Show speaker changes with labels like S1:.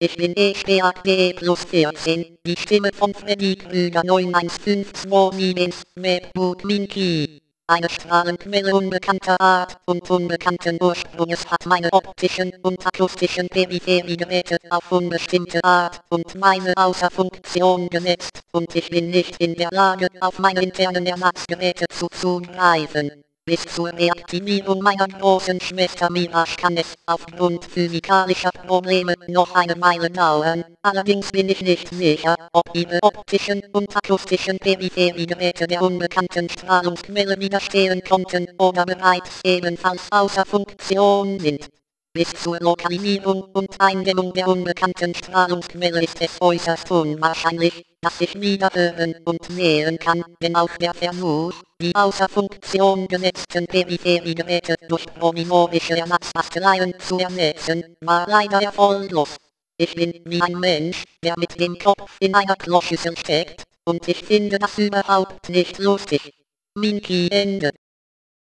S1: Ich bin ESPAD plus 14, die Stimme von Freddy Krüger 91527, Mebut Minky. Eine Strahlenquelle unbekannter Art und unbekannten Ursprunges hat meine optischen und akustischen Peripheriegeräte auf unbestimmte Art und Weise außer Funktion gesetzt und ich bin nicht in der Lage, auf meine internen Ersatzgeräte zuzugreifen. Bis zur Reaktivierung meiner großen Schwester Mirage kann es aufgrund physikalischer Probleme noch eine Weile dauern, allerdings bin ich nicht sicher, ob ihre optischen und akustischen Peripheriegeräte der unbekannten Strahlungsquelle widerstehen konnten oder bereits ebenfalls außer Funktion sind. Bis zur Lokalisierung und Eindämmung der unbekannten Strahlungsquelle ist es äußerst unwahrscheinlich, dass ich wieder hören und sehen kann, wenn auch der Versuch, die außer Funktion gesetzten Peripheriegeräte durch provisorische Ersatzbasteleien zu ersetzen, war leider erfolglos. Ich bin wie ein Mensch, der mit dem Kopf in einer Kloschüssel steckt, und ich finde das überhaupt nicht lustig. Minky Ende.